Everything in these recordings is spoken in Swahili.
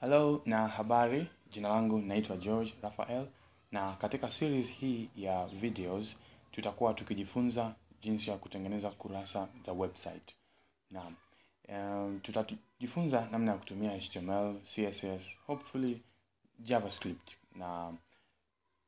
Hello na habari, jina langu naitwa George Raphael na katika series hii ya videos tutakuwa tukijifunza jinsi ya kutengeneza kurasa za website. Na um, tutajifunza namna ya kutumia HTML, CSS, hopefully JavaScript. Na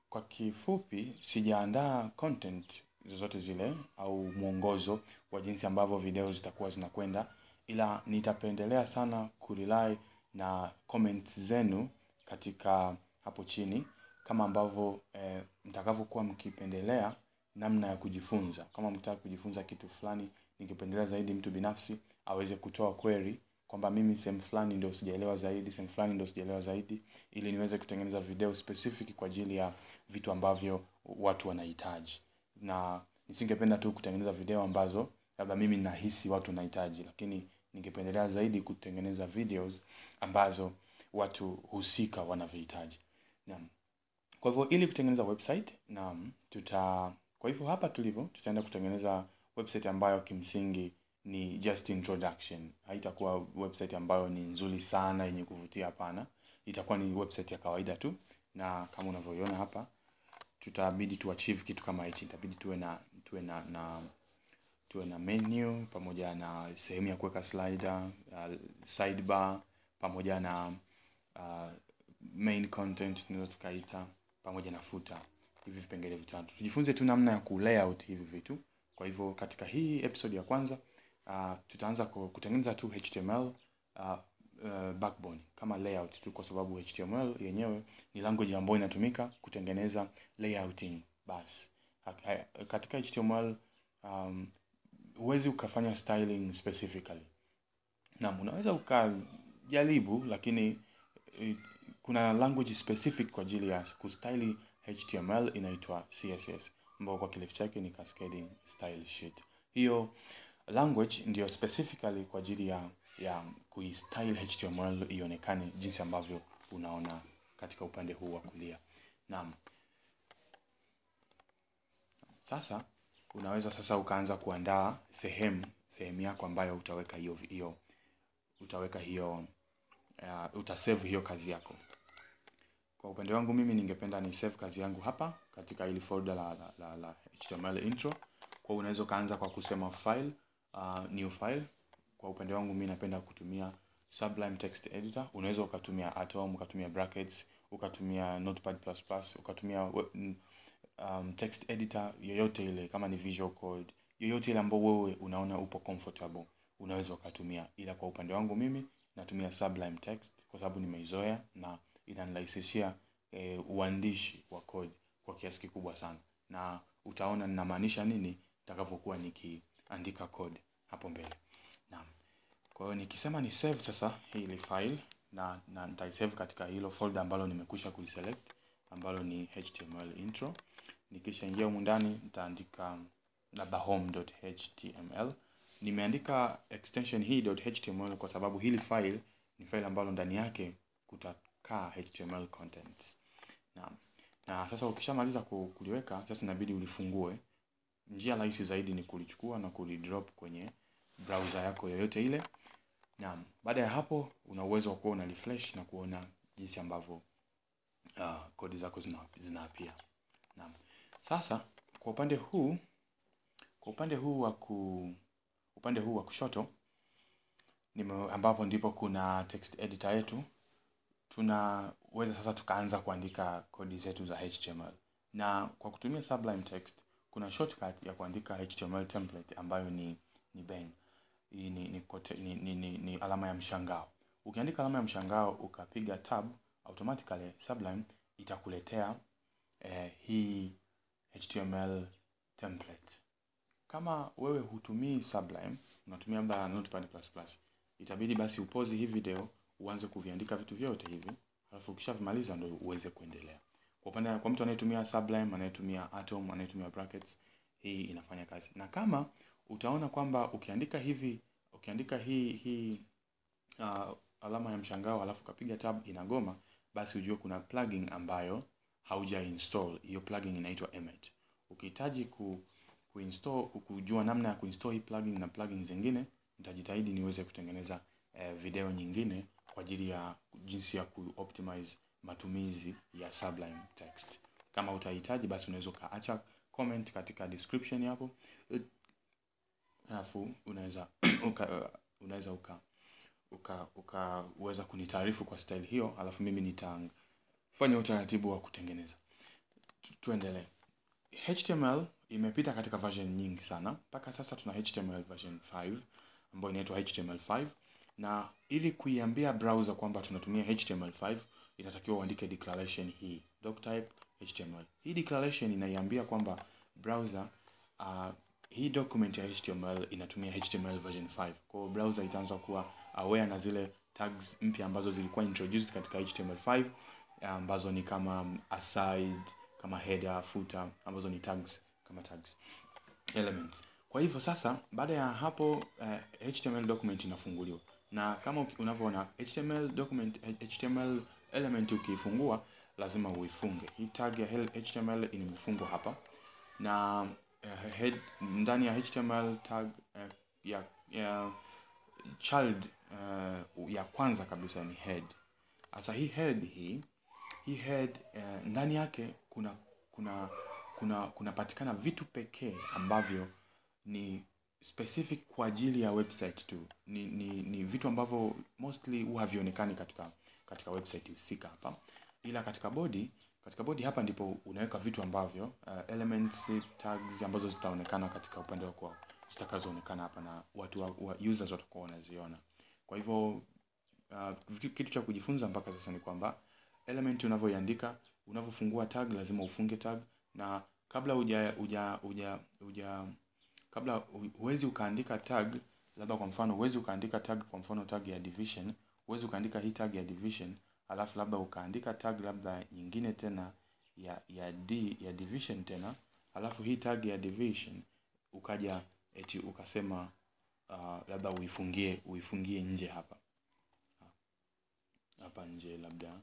kwa kifupi sijaandaa content zozote zile au mwongozo wa jinsi ambavyo video zitakuwa zinakwenda ila nitapendelea sana kurely na comments zenu katika hapo chini kama ambavyo e, mtakavyokuwa mkipendelea namna ya kujifunza. Kama mkitaka kujifunza kitu fulani, ningependelea zaidi mtu binafsi aweze kutoa query kwamba mimi sehemu fulani ndio sijaelewa zaidi, sehemu fulani ndio sijaelewa zaidi, ili niweze kutengeneza video specific kwa ajili ya vitu ambavyo watu wanahitaji. Na nisingependa tu kutengeneza video ambazo labda mimi nahisi watu wanahitaji, lakini ningependelea zaidi kutengeneza videos ambazo watu husika wanavyohitaji. Naam. Kwa hivyo ili kutengeneza website naam, tuta kwa hivyo hapa tulivyo tutaenda kutengeneza website ambayo kimsingi ni just introduction. Haitakuwa website ambayo ni nzuri sana yenye kuvutia hapana. Itakuwa ni website ya kawaida tu na kama unavyoiona hapa tutabidi tu achieve kitu kama hichi. Itabidi tuwe na tuwe na, na tuwe na menu pamoja na sehemu ya kuweka slider, uh, sidebar pamoja na uh, main content tunaweza tukaita pamoja na footer. Hivi vipengele vitatu. Tujifunze tu namna ya kulayout hivi vitu. Kwa hivyo katika hii episode ya kwanza uh, tutaanza kutengeneza tu HTML uh, uh, backbone kama layout tu, kwa sababu HTML yenyewe ni language ambayo inatumika kutengeneza layouting basi. Katika HTML um, huwezi ukafanya styling specifically. Naam, unaweza ukajaribu, lakini eh, kuna language specific kwa ajili ya kustyle HTML inaitwa CSS ambayo kwa kirefu chake ni Cascading Style Sheet. Hiyo language ndio specifically kwa ajili ya ya kuistyle HTML ionekane jinsi ambavyo unaona katika upande huu wa kulia. Naam. Sasa unaweza sasa ukaanza kuandaa sehemu sehemu yako ambayo utaweka hiyo hiyo utaweka hiyo uh, utasave hiyo kazi yako. Kwa upande wangu mimi ningependa ni save kazi yangu hapa katika ili folder la, la, la, la HTML intro. Kwa unaweza ukaanza kwa kusema file, uh, new file. Kwa upande wangu mimi napenda kutumia Sublime Text Editor. Unaweza ukatumia Atom, ukatumia brackets, ukatumia Notepad++, ukatumia um, text editor yoyote ile, kama ni Visual Code yoyote ile ambao wewe unaona upo comfortable, unaweza ukatumia, ila kwa upande wangu mimi natumia Sublime Text kwa sababu nimeizoea na inanirahisishia e, uandishi wa code kwa kiasi kikubwa sana, na utaona ninamaanisha nini nitakavyokuwa nikiandika code hapo mbele. Naam. Kwa hiyo nikisema ni save sasa hili file na, na nitaisave katika hilo folder ambalo nimekwisha kuliselect ambalo ni HTML intro. Nikishaingia humu ndani nitaandika labda home.html. Nimeandika extension hii .html kwa sababu hili file ni file ambalo ndani yake kutakaa HTML contents. Na, na sasa ukishamaliza kuliweka sasa inabidi ulifungue. Njia rahisi zaidi ni kulichukua na kulidrop kwenye browser yako yoyote ile. Naam, baada ya hapo una uwezo wa kuwa una refresh na kuona jinsi ambavyo uh, kodi zako zina, zina. Naam. Sasa kwa upande huu kwa upande huu wa ku upande huu wa kushoto nime, ambapo ndipo kuna text editor yetu, tunaweza sasa tukaanza kuandika kodi zetu za HTML. Na kwa kutumia Sublime Text kuna shortcut ya kuandika HTML template ambayo ni ni bang. Ni, ni, ni, ni, ni, ni alama ya mshangao. Ukiandika alama ya mshangao ukapiga tab, automatically Sublime itakuletea eh, hii HTML template. Kama wewe hutumii Sublime, unatumia labda Notepad++, itabidi basi upozi hii video uanze kuviandika vitu vyote hivi, alafu ukishavimaliza ndio uweze kuendelea. Kwa upande kwa mtu anayetumia Sublime, anayetumia Atom, anayetumia brackets, hii inafanya kazi. Na kama utaona kwamba ukiandika hivi, ukiandika hii hii uh, alama ya mshangao alafu ukapiga tab inagoma, basi ujue kuna plugin ambayo hauja install. Hiyo plugin inaitwa Emmet. Ukihitaji ku kuinstall kujua namna ya kuinstall hii plugin na plugin zingine, nitajitahidi niweze kutengeneza eh, video nyingine kwa ajili ya jinsi ya kuoptimize matumizi ya Sublime Text. Kama utahitaji basi unaweza ukaacha comment katika description hapo, alafu unaweza uka, unaweza uka uka ukaweza kunitaarifu kwa style hiyo, alafu mimi nitafanya utaratibu wa kutengeneza. Tuendelee. HTML imepita katika version nyingi sana. Mpaka sasa tuna HTML version 5 ambayo inaitwa HTML5 na ili kuiambia browser kwamba tunatumia HTML5 inatakiwa uandike declaration hii doctype HTML. Hii declaration inaiambia kwamba browser uh, hii document ya HTML inatumia HTML version 5. Kwa hiyo browser itaanza kuwa aware na zile tags mpya ambazo zilikuwa introduced katika HTML5 ambazo ni kama aside, kama header, footer ambazo ni tags kama tags elements. Kwa hivyo sasa, baada ya hapo uh, HTML document inafunguliwa, na kama unavyoona HTML document, HTML element ukiifungua lazima uifunge. Hii tag ya HTML imefungwa hapa na uh, head, ndani ya HTML tag uh, ya, ya child uh, ya kwanza kabisa ni head. Sasa hii head hii hii head uh, ndani yake kuna kuna kuna kunapatikana vitu pekee ambavyo ni specific kwa ajili ya website tu. Ni, ni, ni vitu ambavyo mostly huwa havionekani katika katika website husika hapa, ila katika body katika body hapa ndipo unaweka vitu ambavyo uh, elements tags ambazo zitaonekana katika upande wako zitakazoonekana hapa na watu wa, wa users watakuwa wanaziona. Kwa hivyo uh, kitu cha kujifunza mpaka sasa ni kwamba element unavyoiandika, unavyofungua tag lazima ufunge tag, na kabla uja uja uja, uja kabla hu- huwezi ukaandika tag, labda kwa mfano huwezi ukaandika tag, kwa mfano tag ya division, huwezi ukaandika hii tag ya division alafu labda ukaandika tag labda nyingine tena ya ya d ya division tena, alafu hii tag ya division ukaja eti ukasema uh, labda uifungie uifungie nje hapa. Hapa nje labda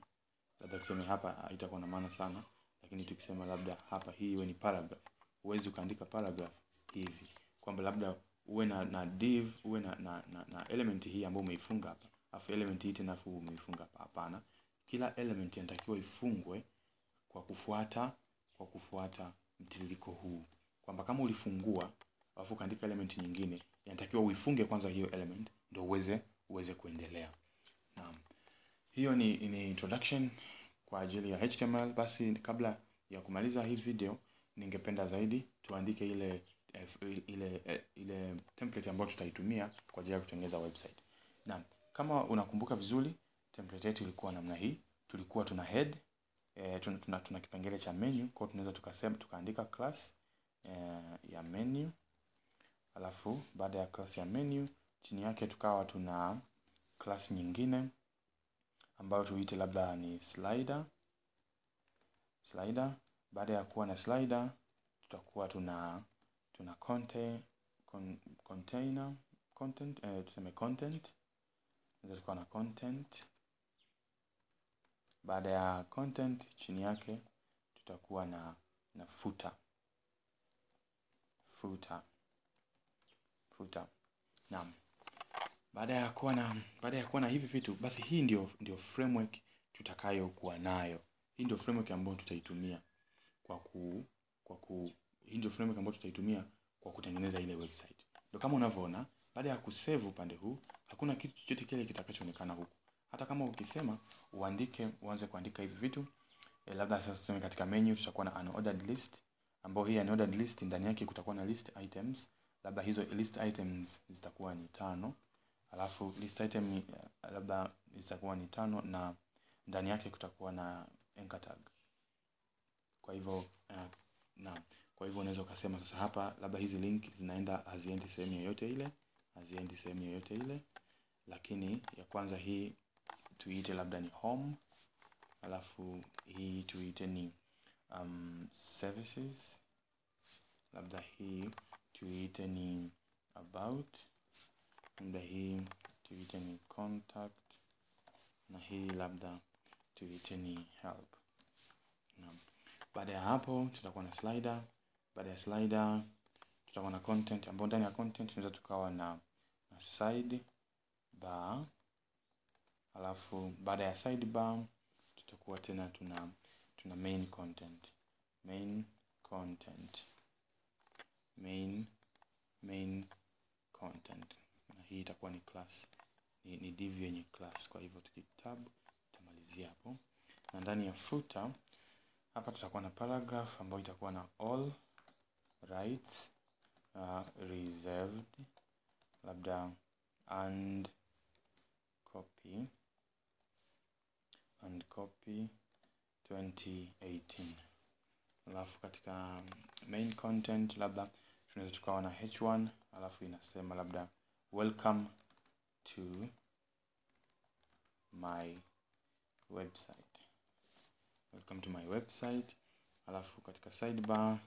labda tuseme hapa haitakuwa na maana sana, lakini tukisema labda hapa hii iwe ni paragraph, huwezi ukaandika paragraph hivi kwamba labda uwe na, na div uwe na, na, na, na element hii ambayo umeifunga hapa afu element hii tena afu umeifunga hapa. Hapana, kila element inatakiwa ifungwe kwa kufuata kwa kufuata mtiririko huu, kwamba kama ulifungua alafu ukaandika element nyingine, inatakiwa uifunge kwanza hiyo element ndio uweze uweze kuendelea. Hiyo ni, ni introduction kwa ajili ya HTML. Basi kabla ya kumaliza hii video, ningependa zaidi tuandike ile ile ile template ambayo tutaitumia kwa ajili ya kutengeneza website. Naam, kama unakumbuka vizuri, template yetu ilikuwa namna hii. Tulikuwa tuna head e, tuna, tuna, tuna kipengele cha menu, kwa tunaweza tukasema tukaandika class e, ya menu, alafu baada ya class ya menu chini yake tukawa tuna class nyingine ambayo tuite labda ni slider slider. Baada ya kuwa na slider, tutakuwa tuna tuna content, con, container content eh, tuseme content, tutakuwa na content. Baada ya content, chini yake tutakuwa na na footer footer footer. Naam. Baada ya kuwa na baada ya kuwa na hivi vitu basi, hii ndio ndio framework tutakayokuwa nayo. Hii ndio framework ambayo tutaitumia kwa ku kwa ku hii ndio framework ambayo tutaitumia kwa kutengeneza ile website. Ndio kama unavyoona, baada ya kusave upande huu, hakuna kitu chochote kile kitakachoonekana huku. Hata kama ukisema uandike uanze kuandika hivi vitu e, labda sasa tuseme katika menu tutakuwa na unordered list, ambayo hii unordered list ndani yake kutakuwa na list items, labda hizo list items zitakuwa ni tano alafu list item labda zitakuwa ni tano na ndani yake kutakuwa na anchor tag. Kwa hivyo uh, na kwa hivyo unaweza ukasema sasa hapa labda hizi link zinaenda haziendi sehemu yoyote ile, haziendi sehemu yoyote ile, lakini ya kwanza hii tuite labda ni home, alafu hii tuite ni um, services, labda hii tuite ni about labda hii tuite ni contact na hii labda tuite ni help. Baada ya hapo tutakuwa na slider. Baada ya slider tutakuwa na content, ambapo ndani ya content tunaweza tukawa na, na side bar, alafu baada ya side bar tutakuwa tena tuna tuna main content main content main main content na hii itakuwa ni class. Ni, ni div yenye class. Kwa hivyo tukitab tutamalizia hapo. Na ndani ya footer hapa tutakuwa na paragraph ambayo itakuwa na all rights uh, reserved labda and copy and copy 2018 alafu katika main content labda tunaweza tukawa na h1 alafu inasema labda welcome to my website. Welcome to my website. Alafu katika sidebar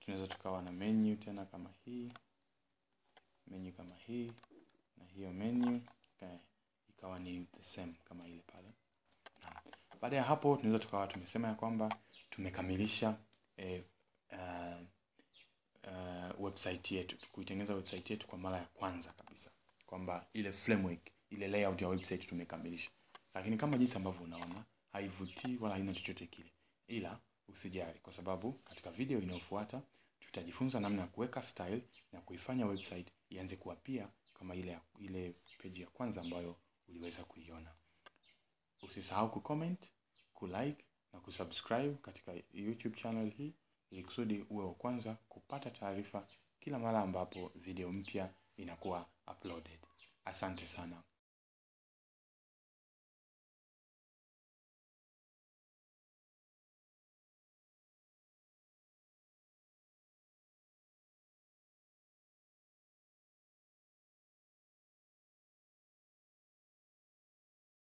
tunaweza tukawa na menu tena kama hii menu kama hii na hiyo menu okay, ikawa ni the same kama ile pale. Baada ya hapo tunaweza tukawa tumesema ya kwamba tumekamilisha eh, uh, uh, website yetu kuitengeneza website yetu kwa mara ya kwanza kabisa kwamba ile framework ile layout ya website tumekamilisha. Lakini kama jinsi ambavyo unaona haivutii wala haina chochote kile. Ila usijali kwa sababu katika video inayofuata tutajifunza namna ya kuweka style na kuifanya website ianze kuwa pia kama ile ile page ya kwanza ambayo uliweza kuiona. Usisahau kucomment kulike na kusubscribe katika youtube channel hii ili kusudi uwe wa kwanza kupata taarifa kila mara ambapo video mpya inakuwa uploaded. Asante sana